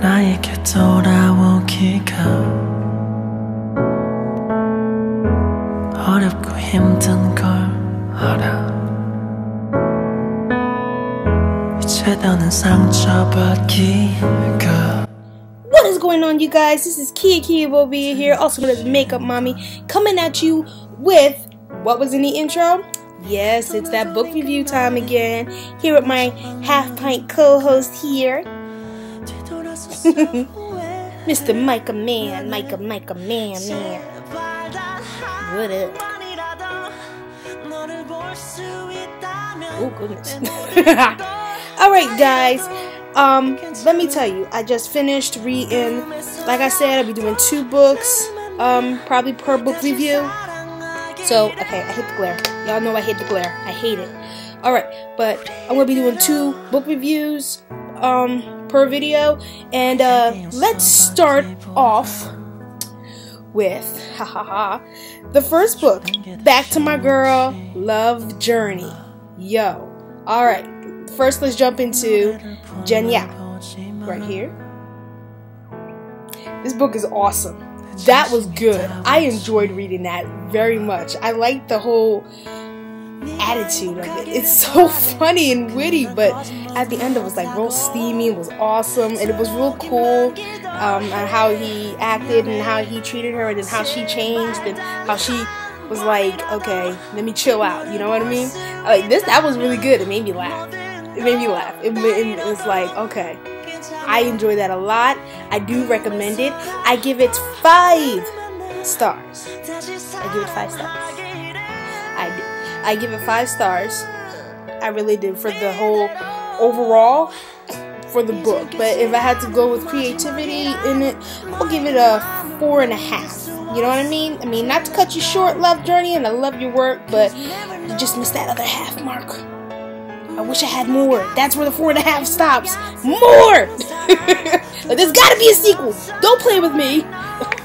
나에게 돌아오기가 어렵고 힘든 걸 알아 이제 너는 상처받기가 What is going on you guys? This is KeyaKeyaBoBeya here, also known as Makeup Mommy, coming at you with what was in the intro? Yes, it's that book review time again. Here with my half pint co-host here, Mr. Micah Man. Micah, Micah Man, man. What up? Oh, goodness. Alright, guys. Um, let me tell you, I just finished reading. Like I said, I'll be doing two books, um, probably per book review. So, okay, I hate the glare. Y'all know I hate the glare. I hate it. Alright, but I'm gonna be doing two book reviews, um, per video. And, uh, let's start off with, ha ha ha, the first book, Back to My Girl, Love Journey. Yo. Alright, first let's jump into jen Janya. Right here. This book is awesome. That was good. I enjoyed reading that very much. I liked the whole attitude of it. It's so funny and witty, but at the end it was like real steamy. It was awesome, and it was real cool. Um, and how he acted and how he treated her, and then how she changed, and how she was like, okay, let me chill out. You know what I mean? Like this, that was really good. It made me laugh. It made me laugh. It, it, it was like, okay, I enjoy that a lot. I do recommend it. I give it five stars. I give it five stars. I give it five stars. I really did for the whole overall for the book. But if I had to go with creativity in it, I'll give it a four and a half. You know what I mean? I mean, not to cut you short, Love Journey, and I love your work, but you just missed that other half mark. I wish I had more. That's where the four and a half stops. More! there's gotta be a sequel. Don't play with me.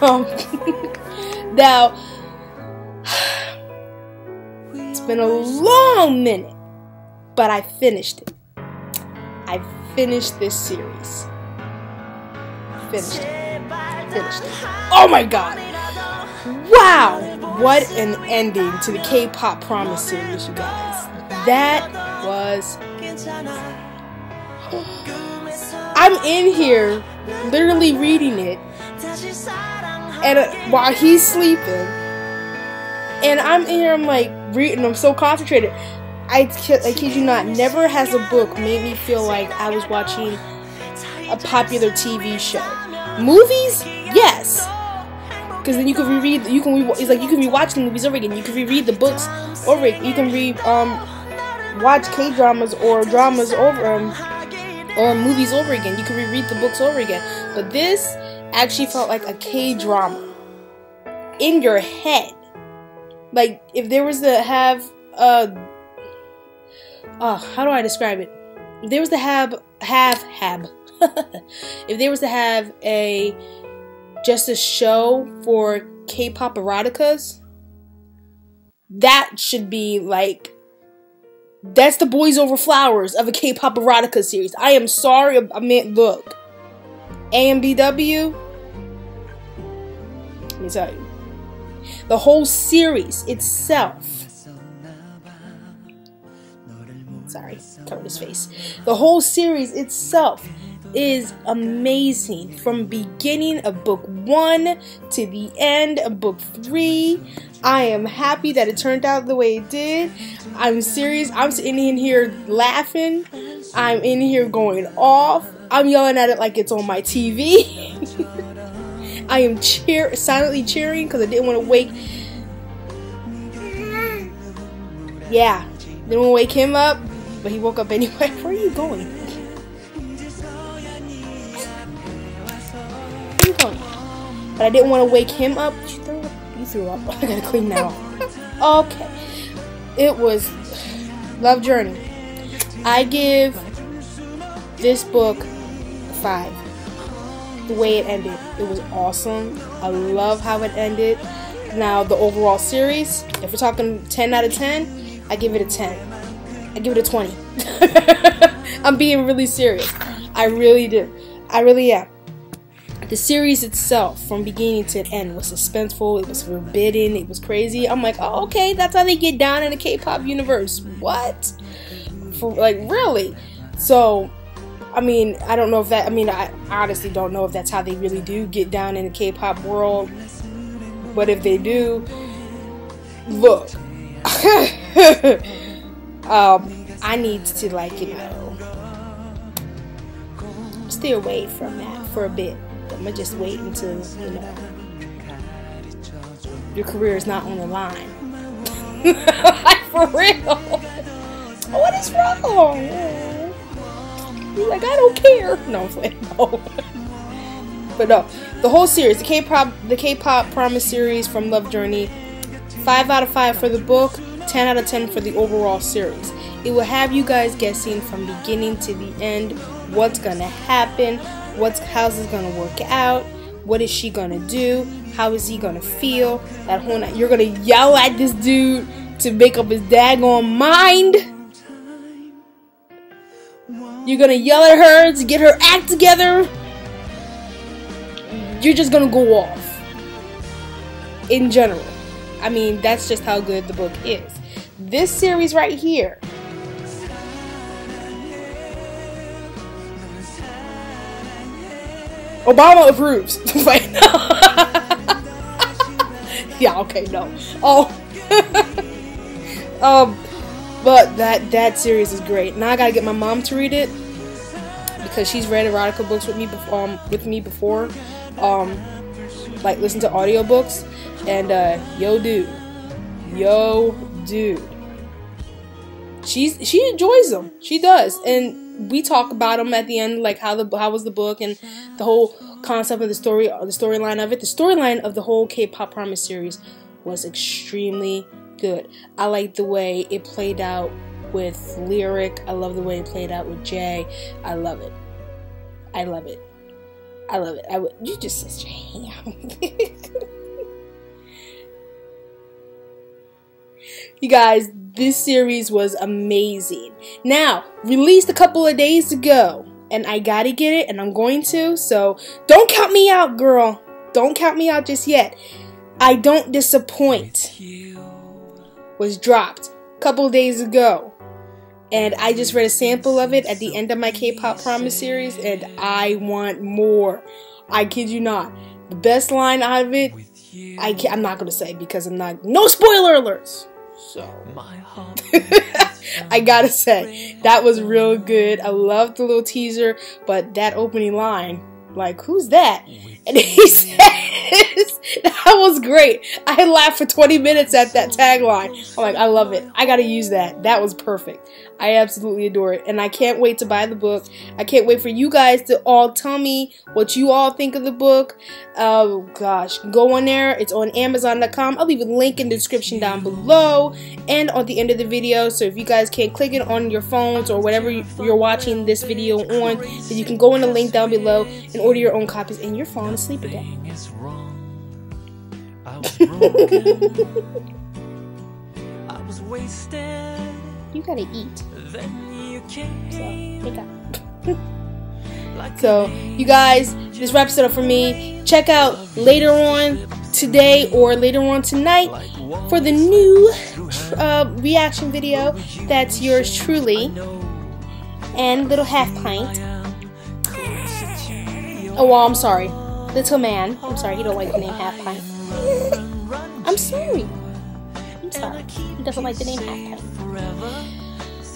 Um, now, it's been a long minute, but I finished it. I finished this series. Finished it. Finished it. Oh my god! Wow! What an ending to the K pop promise series, you guys. That was. I'm in here literally reading it and uh, while he's sleeping and I'm in here I'm like reading I'm so concentrated. I, kid, I kid you not never has a book made me feel like I was watching a popular TV show. Movies? Yes. Because then you can reread you can re- it's like you can rewatch the movies over again. You can reread the books over again. You can read um watch K dramas or dramas over um, or movies over again. You can reread the books over again. But this actually felt like a K drama in your head. Like if there was to have a uh, how do I describe it? If there was to have have have if there was to have a just a show for K-pop eroticas, that should be like that's the Boys Over Flowers of a K-pop erotica series. I am sorry. I mean, look, AMBW. Let me tell you, the whole series itself. Sorry, covered his face. The whole series itself is amazing from beginning of book one to the end of book three. I am happy that it turned out the way it did. I'm serious. I'm sitting in here laughing. I'm in here going off. I'm yelling at it like it's on my TV. I am cheer silently cheering because I didn't want to wake. Yeah, didn't want to wake him up, but he woke up anyway. Where are you going? Where are you going? But I didn't want to wake him up. You threw up. You threw up. I gotta clean that off. Okay, it was Love Journey. I give this book five. The way it ended, it was awesome. I love how it ended. Now, the overall series, if we're talking 10 out of 10, I give it a 10. I give it a 20. I'm being really serious. I really do. I really am. the series itself, from beginning to end, was suspenseful. It was forbidden. It was crazy. I'm like, oh, okay, that's how they get down in the K-pop universe. What? For like, really? So, I mean, I don't know if that. I mean, I honestly don't know if that's how they really do get down in the K-pop world. But if they do, look. um, I need to like you know stay away from that for a bit. I'm gonna just wait until you know your career is not on the line. like for real. What is wrong? You're like I don't care. No, I'm like no. but no, the whole series, the K-pop, the K-pop Promise series from Love Journey, five out of five for the book, ten out of ten for the overall series. It will have you guys guessing from beginning to the end what's gonna happen, what's how's this gonna work out, what is she gonna do, how is he gonna feel, that whole night. You're gonna yell at this dude to make up his daggone mind. You're gonna yell at her to get her act together. You're just gonna go off. In general. I mean, that's just how good the book is. This series right here Obama approves. yeah, okay, no. Oh. um, but that that series is great. Now I gotta get my mom to read it because she's read erotica books with me before. Um, with me before, um, like listen to audiobooks, and uh, yo, dude, yo, dude, she's she enjoys them. She does, and we talk about them at the end, like how the how was the book and the whole concept of the story, the storyline of it. The storyline of the whole K-pop Promise series was extremely good. I like the way it played out with Lyric. I love the way it played out with Jay. I love it. I love it. I love it. I would. You just such a ham. you guys, this series was amazing. Now, released a couple of days ago, and I gotta get it, and I'm going to, so don't count me out, girl. Don't count me out just yet. I Don't Disappoint was dropped a couple days ago. And I just read a sample of it at the end of my K-pop Promise series, and I want more. I kid you not. The best line out of it, I I'm not gonna say because I'm not. No spoiler alerts. So My heart. I gotta say that was real good. I loved the little teaser, but that opening line, like, who's that? Oh, and he says, that was great. I laughed for 20 minutes at that tagline. I'm like, I love it. I gotta use that. That was perfect. I absolutely adore it. And I can't wait to buy the book. I can't wait for you guys to all tell me what you all think of the book. Oh gosh, go on there. It's on Amazon.com. I'll leave a link in the description down below and on the end of the video. So if you guys can't click it on your phones or whatever you're watching this video on, then you can go in the link down below and order your own copies and you're falling asleep again. i was wasted you gotta eat. Then you came. So, so, you guys, this wraps it up for me. Check out later on today or later on tonight for the new uh, reaction video. That's yours truly and little half pint. Oh, well, I'm sorry. Little man. I'm sorry, he don't like the name half pint. I'm sorry. I'm sorry. He doesn't like the name half pint.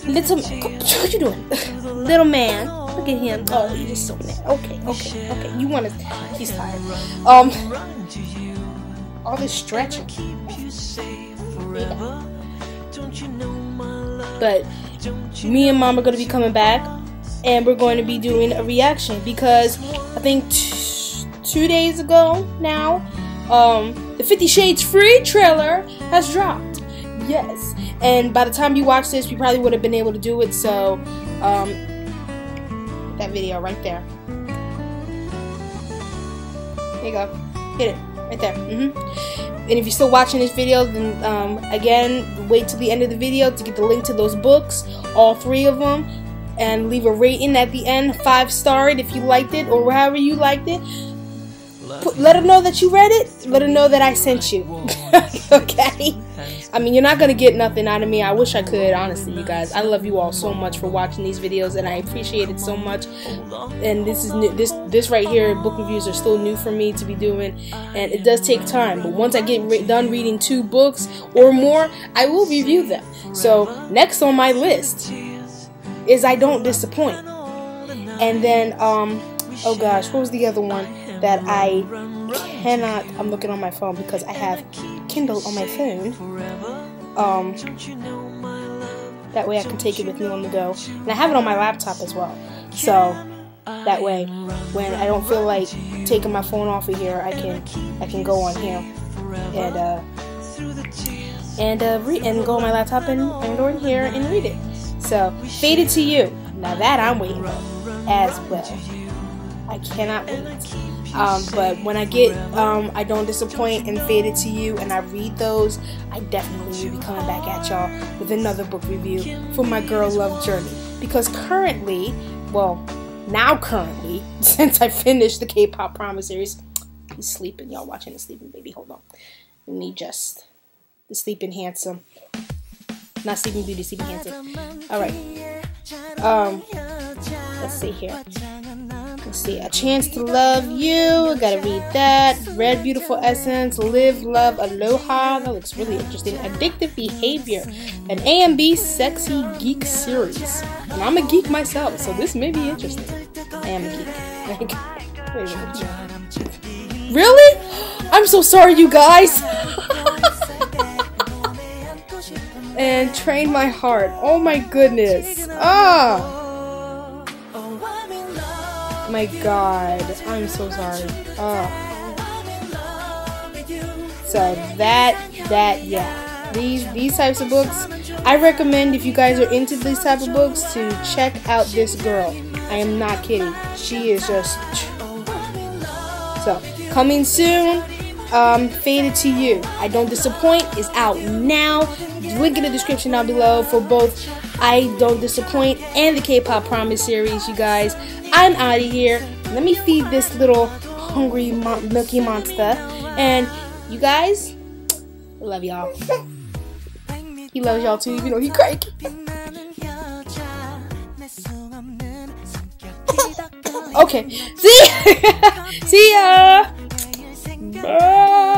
Little man, what you doing? Little man, look at him. Oh, he's just so mad. Okay, okay, okay. You want to? He's tired. Um, all this stretching. Yeah. But me and mom are gonna be coming back, and we're going to be doing a reaction because I think two days ago now, um, the Fifty Shades Freed trailer has dropped. Yes, and by the time you watch this, we probably would have been able to do it. So, um, that video right there. There you go. Hit it right there. Mm-hmm. And if you're still watching this video, then um, again, wait till the end of the video to get the link to those books, all three of them, and leave a rating at the end, five starred if you liked it or however you liked it. put, let them know that you read it. Let them know that I sent you. okay. I mean, you're not gonna get nothing out of me. I wish I could, honestly, you guys. I love you all so much for watching these videos, and I appreciate it so much. And this is new. This this right here, book reviews are still new for me to be doing, and it does take time. But once I get re done reading two books or more, I will review them. So next on my list is I Don't Disappoint, and then um, oh gosh, what was the other one that I cannot? I'm looking on my phone because I have Kindle on my phone. Um, that way I can take it with me on the go, and I have it on my laptop as well. So that way, when I don't feel like taking my phone off of here, I can I can go on here and uh, and uh, read and go on my laptop and, and go in here and read it. So faded to you. Now that I'm waiting for as well. I cannot wait. Um, but when I get um, I Don't Disappoint and Faded to You and I read those, I definitely will be coming back at y'all with another book review for my Girl Love Journey. Because currently, well, now currently, since I finished the K-pop Promise series, he's sleeping. Y'all watching the sleeping baby. Hold on. Let me just the sleeping handsome. Not sleeping beauty, sleeping handsome. Alright. Um let's see here. Let's see. A chance to love you. Gotta read that. Red Beautiful Essence. Live, love, aloha. That looks really interesting. Addictive behavior. An AMB sexy geek series. And I'm a geek myself, so this may be interesting. I am a geek. Wait. Really? I'm so sorry, you guys. And train my heart. Oh my goodness. Ah. My god. I'm so sorry. Oh. So that that yeah. These these types of books, I recommend if you guys are into these type of books to check out this girl. I am not kidding. She is just so coming soon. Um, Faded to You. I Don't Disappoint is out now. Link in the description down below for both I Don't Disappoint and the K-Pop Promise series, you guys. I'm out of here. Let me feed this little hungry milky monster. And you guys, love y'all. He loves y'all too, even though he cranky. okay. See? See ya. Bye.